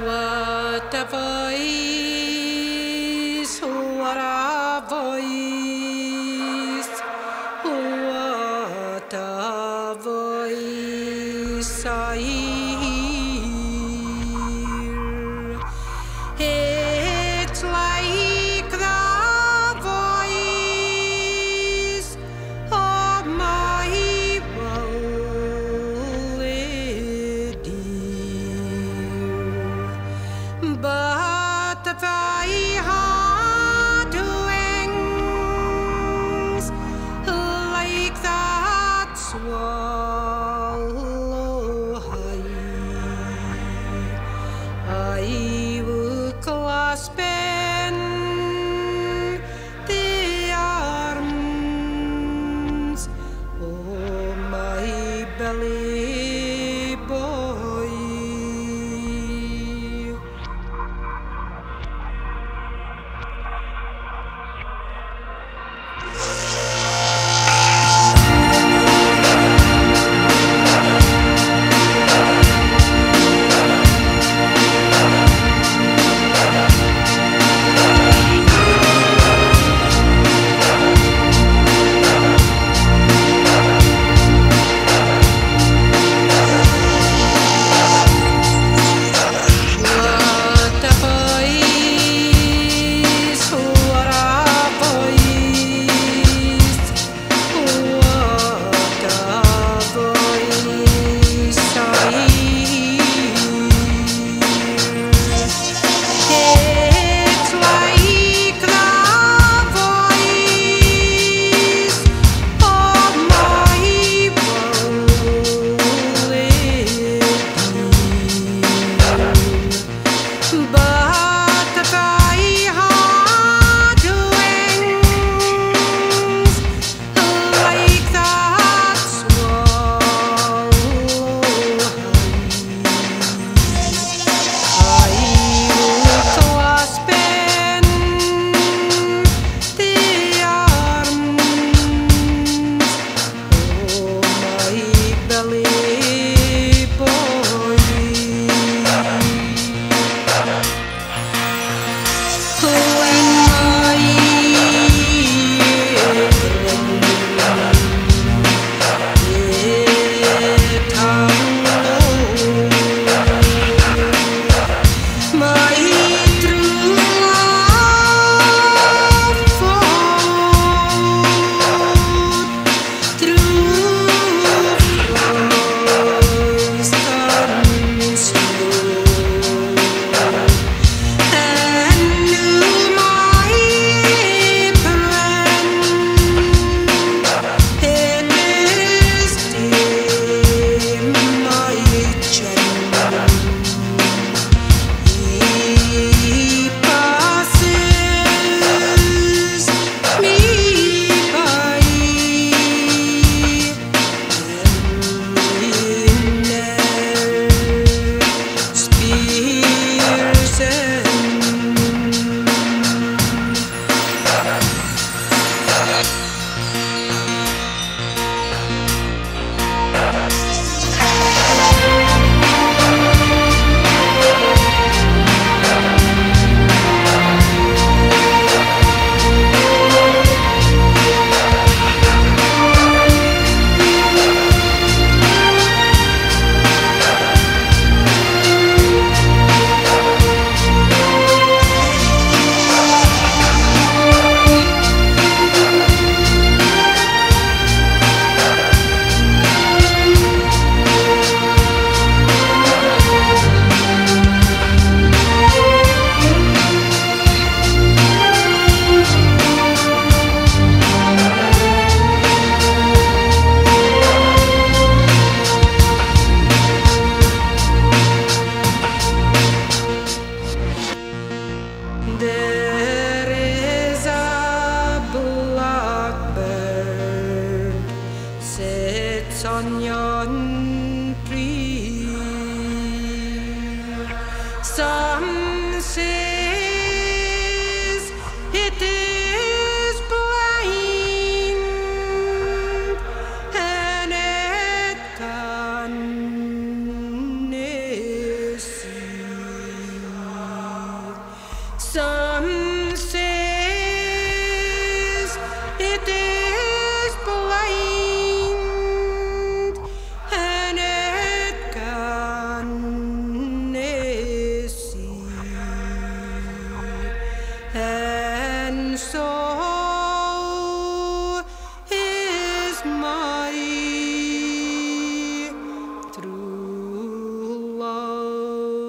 What swallow Some and so is my true love.